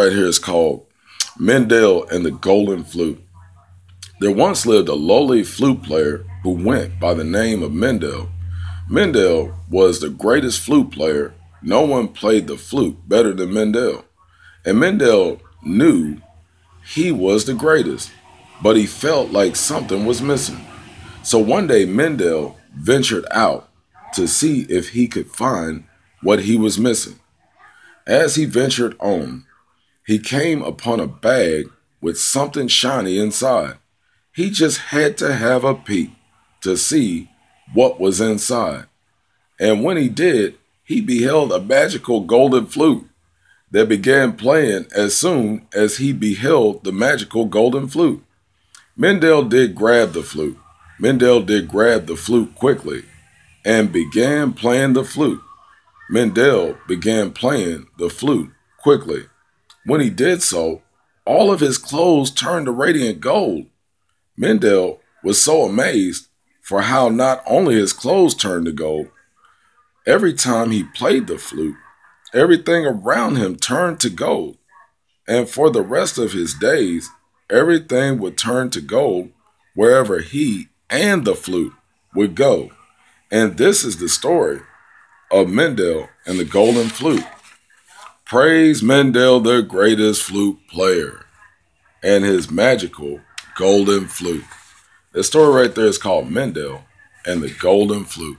right here is called Mendel and the Golden Flute. There once lived a lowly flute player who went by the name of Mendel. Mendel was the greatest flute player. No one played the flute better than Mendel. And Mendel knew he was the greatest, but he felt like something was missing. So one day Mendel ventured out to see if he could find what he was missing. As he ventured on, he came upon a bag with something shiny inside. He just had to have a peek to see what was inside. And when he did, he beheld a magical golden flute that began playing as soon as he beheld the magical golden flute. Mendel did grab the flute. Mendel did grab the flute quickly and began playing the flute. Mendel began playing the flute quickly. When he did so, all of his clothes turned to radiant gold. Mendel was so amazed for how not only his clothes turned to gold, every time he played the flute, everything around him turned to gold. And for the rest of his days, everything would turn to gold wherever he and the flute would go. And this is the story of Mendel and the golden flute. Praise Mendel, the greatest flute player, and his magical golden flute. The story right there is called Mendel and the golden flute.